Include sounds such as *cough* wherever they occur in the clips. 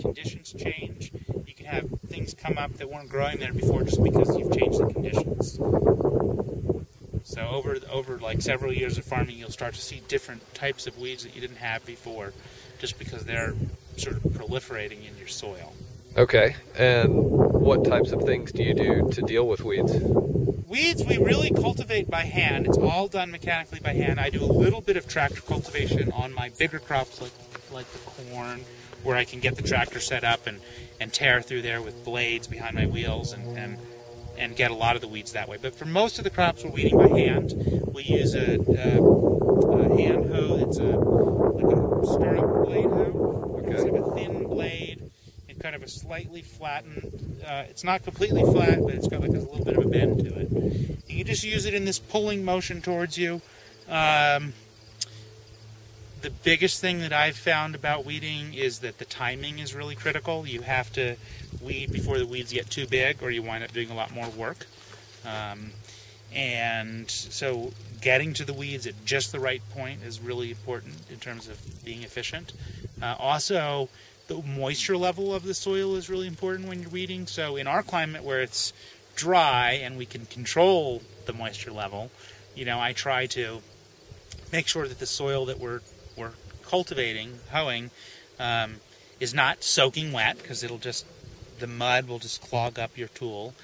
conditions change. You can have things come up that weren't growing there before just because you've changed the conditions. So over over like several years of farming, you'll start to see different types of weeds that you didn't have before, just because they're sort of proliferating in your soil. Okay, and what types of things do you do to deal with weeds? Weeds we really cultivate by hand. It's all done mechanically by hand. I do a little bit of tractor cultivation on my bigger crops like like the corn, where I can get the tractor set up and, and tear through there with blades behind my wheels and, and and get a lot of the weeds that way. But for most of the crops, we're weeding by hand. We use a, a, a hand hoe that's a like a stirrup blade hoe. Okay. It's like a thin blade and kind of a slightly flattened. Uh, it's not completely flat, but it's got like a little bit of a bend to it. You just use it in this pulling motion towards you. Um, the biggest thing that I've found about weeding is that the timing is really critical. You have to weed before the weeds get too big, or you wind up doing a lot more work. Um, and so, getting to the weeds at just the right point is really important in terms of being efficient. Uh, also, the moisture level of the soil is really important when you're weeding. So, in our climate where it's dry and we can control the moisture level, you know, I try to make sure that the soil that we're we're cultivating, hoeing, um, is not soaking wet because it'll just the mud will just clog up your tool.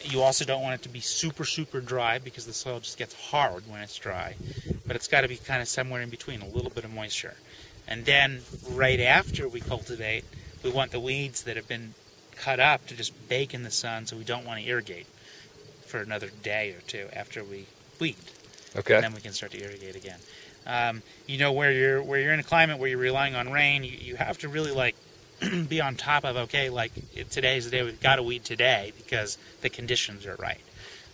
You also don't want it to be super super dry because the soil just gets hard when it's dry. But it's got to be kind of somewhere in between, a little bit of moisture. And then right after we cultivate, we want the weeds that have been cut up to just bake in the sun, so we don't want to irrigate for another day or two after we weed Okay. and then we can start to irrigate again. Um, you know, where you're where you're in a climate where you're relying on rain, you, you have to really like *clears throat* be on top of okay, like today's the day we've got to weed today because the conditions are right.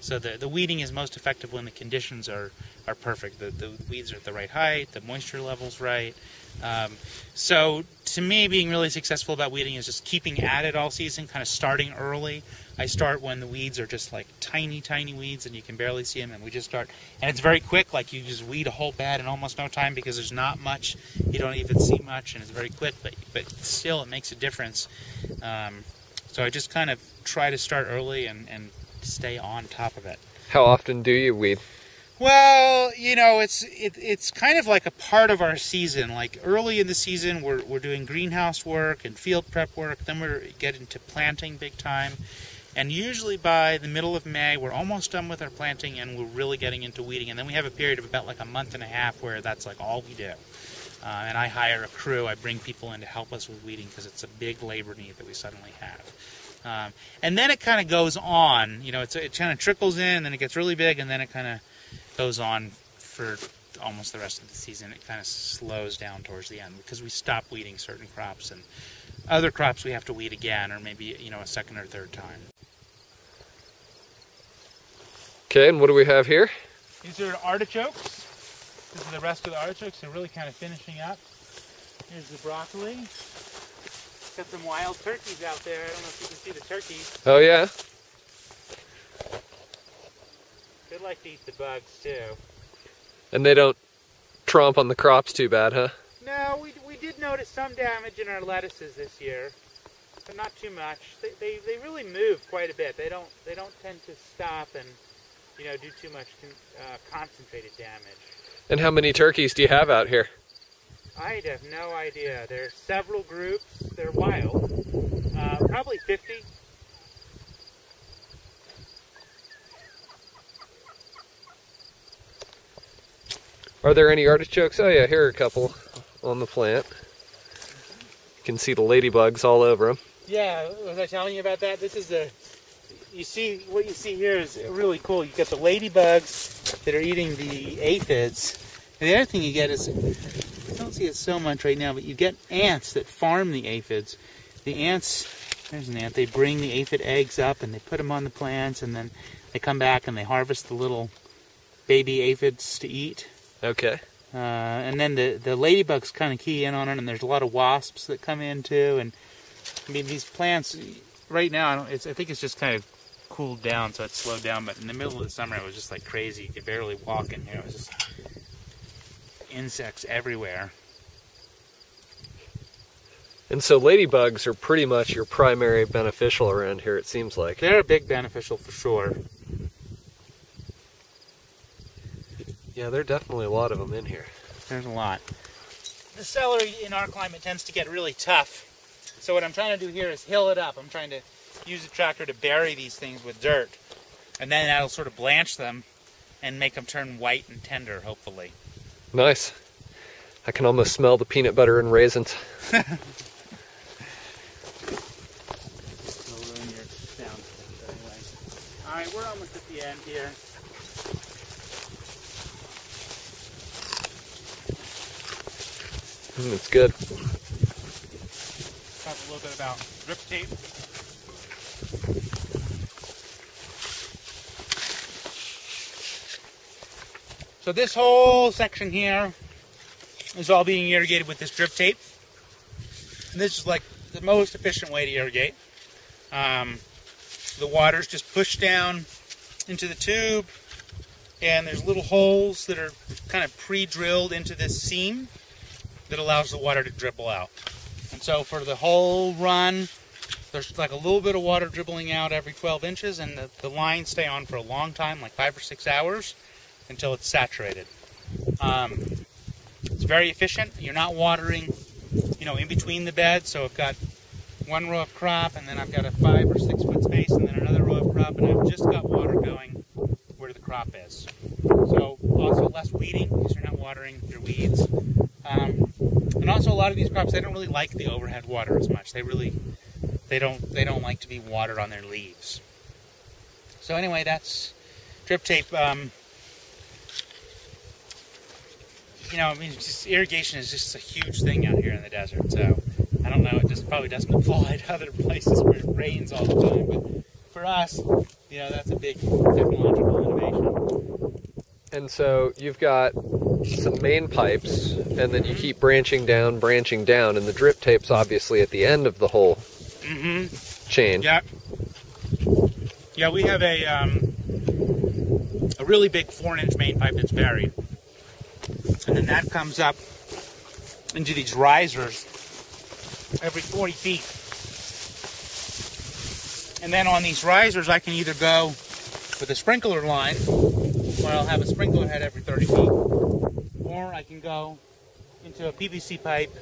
So the the weeding is most effective when the conditions are are perfect. The the weeds are at the right height, the moisture level's right. Um, so to me, being really successful about weeding is just keeping at it all season, kind of starting early. I start when the weeds are just like tiny, tiny weeds and you can barely see them, and we just start. And it's very quick, like you just weed a whole bed in almost no time because there's not much. You don't even see much, and it's very quick, but but still it makes a difference. Um, so I just kind of try to start early and, and stay on top of it. How often do you weed? Well, you know, it's it, it's kind of like a part of our season. Like early in the season, we're we're doing greenhouse work and field prep work. Then we're getting to planting big time, and usually by the middle of May, we're almost done with our planting and we're really getting into weeding. And then we have a period of about like a month and a half where that's like all we do. Uh, and I hire a crew. I bring people in to help us with weeding because it's a big labor need that we suddenly have. Um, and then it kind of goes on. You know, it's, it kind of trickles in, then it gets really big, and then it kind of goes on for almost the rest of the season. It kind of slows down towards the end because we stop weeding certain crops, and other crops we have to weed again, or maybe you know a second or third time. Okay, and what do we have here? These are artichokes. This is the rest of the artichokes. They're really kind of finishing up. Here's the broccoli. Got some wild turkeys out there. I don't know if you can see the turkeys. Oh yeah. They like to eat the bugs too. And they don't tromp on the crops too bad, huh? No, we, we did notice some damage in our lettuces this year, but not too much. They, they, they really move quite a bit. They don't they don't tend to stop and you know do too much con, uh, concentrated damage. And how many turkeys do you have out here? I have no idea. There are several groups. They're wild. Uh, probably 50. Are there any artichokes? Oh yeah, here are a couple on the plant. You can see the ladybugs all over them. Yeah, was I telling you about that? This is the. You see, what you see here is really cool. You got the ladybugs that are eating the aphids. And the other thing you get is, I don't see it so much right now, but you get ants that farm the aphids. The ants, there's an ant, they bring the aphid eggs up and they put them on the plants and then they come back and they harvest the little baby aphids to eat. Okay. Uh, and then the, the ladybugs kind of key in on it, and there's a lot of wasps that come in too. And I mean, these plants right now, I, don't, it's, I think it's just kind of cooled down, so it's slowed down. But in the middle of the summer, it was just like crazy. You could barely walk in here. It was just insects everywhere. And so ladybugs are pretty much your primary beneficial around here, it seems like. They're a big beneficial for sure. Yeah, there are definitely a lot of them in here. There's a lot. The celery in our climate tends to get really tough. So what I'm trying to do here is hill it up. I'm trying to use the tractor to bury these things with dirt. And then that'll sort of blanch them and make them turn white and tender, hopefully. Nice. I can almost smell the peanut butter and raisins. It'll ruin your sound. But anyway. All right, we're almost at the end here. Mm, it's good. Talk a little bit about drip tape. So this whole section here is all being irrigated with this drip tape. And this is like the most efficient way to irrigate. Um, the water's just pushed down into the tube, and there's little holes that are kind of pre-drilled into this seam that allows the water to dribble out. And so for the whole run, there's like a little bit of water dribbling out every 12 inches, and the, the lines stay on for a long time, like five or six hours, until it's saturated. Um, it's very efficient. You're not watering, you know, in between the beds. So I've got one row of crop, and then I've got a five or six foot space, and then another row of crop, and I've just got water going where the crop is. So also less weeding because you're not watering your weeds. Um, and also a lot of these crops they don't really like the overhead water as much. They really they don't they don't like to be watered on their leaves. So anyway, that's drip tape. Um, you know, I mean, just irrigation is just a huge thing out here in the desert. So I don't know. It just probably doesn't *laughs* apply to other places where it rains all the time. But for us, you know, that's a big technological innovation. And so you've got some main pipes, and then you keep branching down, branching down, and the drip tape's obviously at the end of the whole Mm-hmm. chain. Yeah. Yeah, we have a um, a really big four-inch main pipe that's buried, and then that comes up into these risers every 40 feet. And then on these risers, I can either go with a sprinkler line, where I'll have a sprinkler head every 30 feet, or I can go into a PVC pipe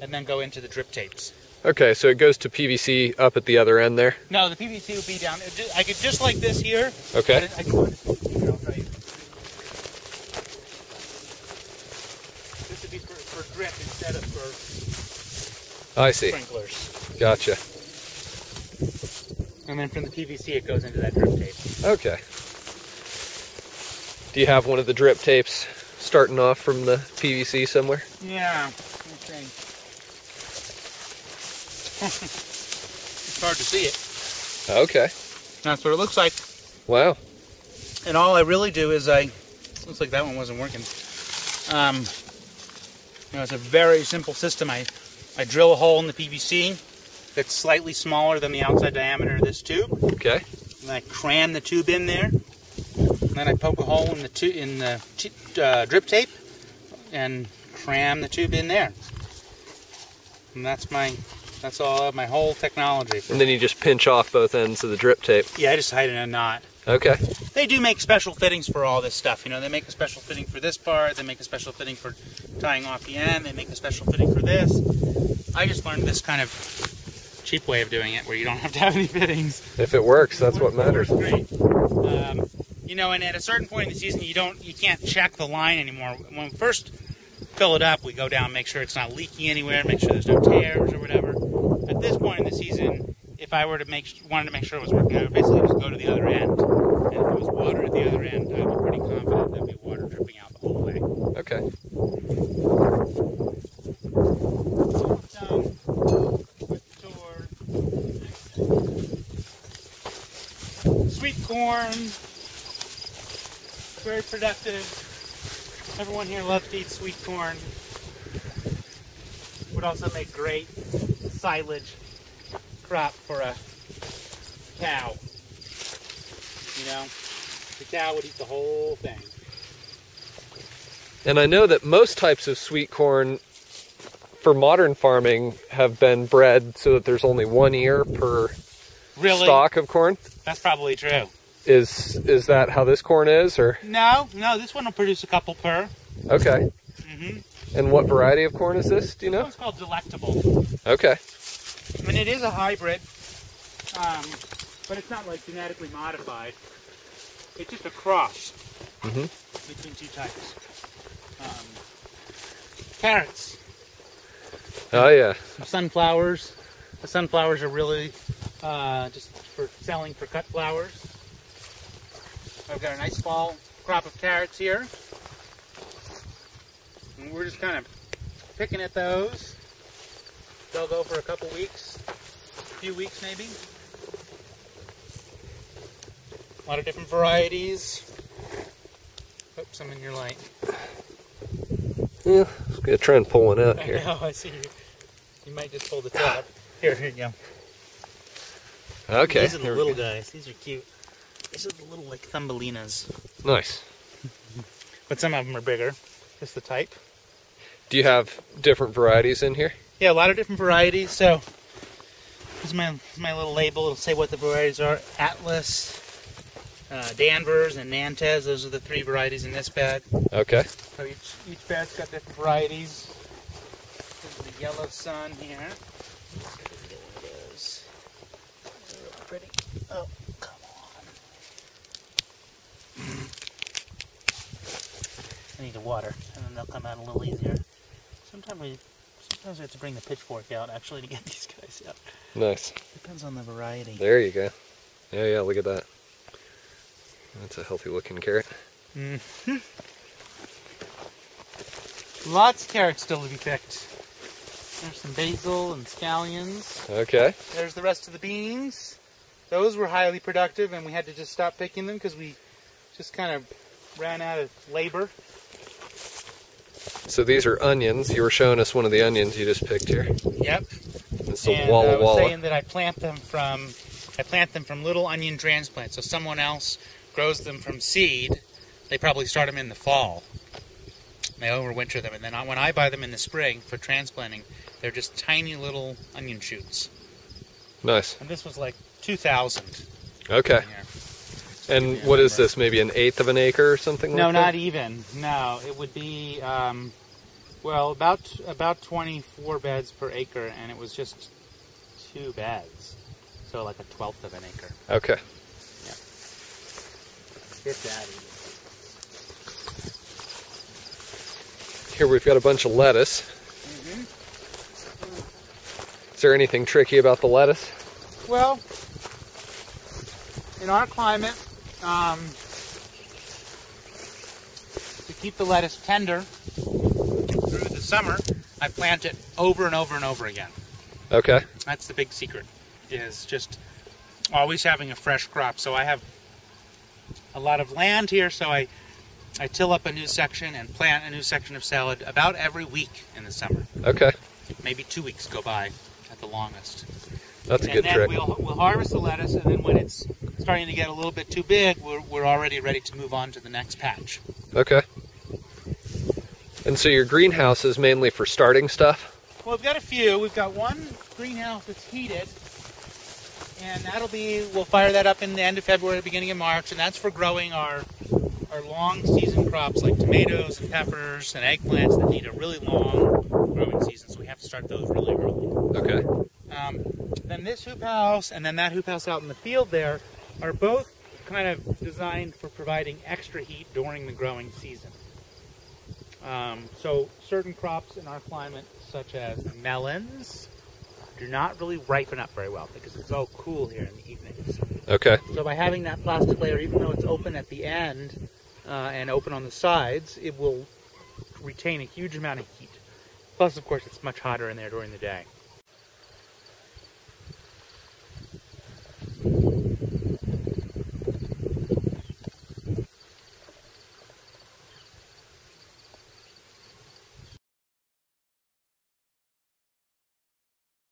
and then go into the drip tapes. Okay, so it goes to PVC up at the other end there. No, the PVC would be down. I could just like this here. Okay. I can go to here, I'll you. This would be for, for drip instead of for I see. sprinklers. Gotcha. And then from the PVC, it goes into that drip tape. Okay. Do you have one of the drip tapes starting off from the PVC somewhere? Yeah. Okay. *laughs* it's hard to see it. Okay. That's what it looks like. Wow. And all I really do is I. Looks like that one wasn't working. Um, you know, it's a very simple system. I, I drill a hole in the PVC that's slightly smaller than the outside diameter of this tube. Okay. And I cram the tube in there. And then I poke a hole in the in the uh, drip tape and cram the tube in there. And that's my that's all my whole technology. And then you just pinch off both ends of the drip tape. yeah, I just hide it in a knot. Okay. They do make special fittings for all this stuff. You know, they make a special fitting for this part. They make a special fitting for tying off the end. They make a special fitting for this. I just learned this kind of cheap way of doing it, where you don't have to have any fittings. If it works, that's what matters. Great. Um, you know, and at a certain point in the season, you don't, you can't check the line anymore. When we first fill it up, we go down, make sure it's not leaking anywhere, make sure there's no tears or whatever. At this point in the season, if I were to make wanted to make sure it was working, I would basically just go to the other end. And if there was water at the other end, I'd be pretty confident there'd be water dripping out the whole way. Okay. Done with the tour. Sweet corn, very productive. Everyone here loves to eat sweet corn. Would also make great silage crop for a cow. You know, the cow would eat the whole thing. And I know that most types of sweet corn for modern farming have been bred so that there's only one ear per Really? stalk of corn. That's probably true. Is is that how this corn is, or No, no, this one will produce a couple per. okay? hmm And what variety of corn is this? Do you know? one's called Delectable. Okay, I mean, it is a hybrid, um, but it's not like genetically modified. It's just a cross Mhm. between two types. Um, carrots, oh yeah, some sunflowers. The sunflowers are really uh, just for selling for cut flowers. I've got a nice fall crop of carrots here. And we're just kind of picking at those. They'll go for a couple weeks, a few weeks maybe. A lot of different varieties. Oops, I'm in your light. yeah. Let's gonna try and pull one out *laughs* I here. know, I see you. You might just pull the top. *laughs* Here, here you go. Okay, These are the little guys. These are cute. These are the little like thumbelinas. nice. *laughs* But some of them are bigger. Just the type. Do you have different varieties in here? Yeah, a lot of different varieties. So here's my here's my little label. It'll say what the varieties are. Atlas, uh, Danvers, and Nantes. Those are the three varieties in this bag. Okay, So each each bag's got different varieties. This is the yellow sun here. Let's see if we can get one of those. They're really pretty. Oh, come on. I need to water, and then they'll come out a little easier. Sometimes we sometimes we have to bring the pitchfork out actually to get *laughs* these guys out. nice. Depends on the variety. There you go. Yeah, yeah. Look at that. That's a healthy looking carrot. hmm Lots of carrots still to be picked. There's some basil and scallions. Okay. There's the rest of the beans. Those were highly productive, and we had to just stop picking them because we just kind of ran out of labor. So these are onions. You were showing us one of the onions you just picked here. Yep. It's a and I Walla was Walla. saying that I plant them from, I plant them from little onion transplants. So someone else grows them from seed. They probably start them in the fall. They overwinter them, and then I- when I buy them in the spring for transplanting, they're just tiny little onion shoots. Nice. And this was like 2,000 Okay. And what is this? Maybe an eighth of an acre or something like that? No, like not that? even. No, it would be um, well about about 24 beds per acre, and it was just two beds, so like a twelfth of an acre. Okay. If that even. Here we've got a bunch of lettuce. Mm-hmm. Is there anything tricky about the lettuce? Well, in our climate, um, to keep the lettuce tender through the summer, I plant it over and over and over again. Okay. That's the big secret, is just always having a fresh crop. So I have a lot of land here, so I, I till up a new section and plant a new section of salad about every week in the summer. Okay. Maybe two weeks go by at the longest. That's a and good then trick. We'll, we'll harvest the lettuce, and then when it's starting to get a little bit too big, we're, we're already ready to move on to the next patch. Okay. And so your greenhouse is mainly for starting stuff? Well, we've got a few. We've got one greenhouse that's heated, and that'll be, we'll fire that up in the end of February, beginning of March, and that's for growing our our long season crops like tomatoes and peppers and eggplants that need a really long growing season, so we have to start those really early. Okay. Um, then this hoop house and then that hoop house out in the field there are both kind of designed for providing extra heat during the growing season. Um, so certain crops in our climate, such as melons, do not really ripen up very well because it's so cool here in the evenings. Okay. So by having that plastic layer, even though it's open at the end uh, and open on the sides, it will retain a huge amount of heat. Plus, of course, it's much hotter in there during the day.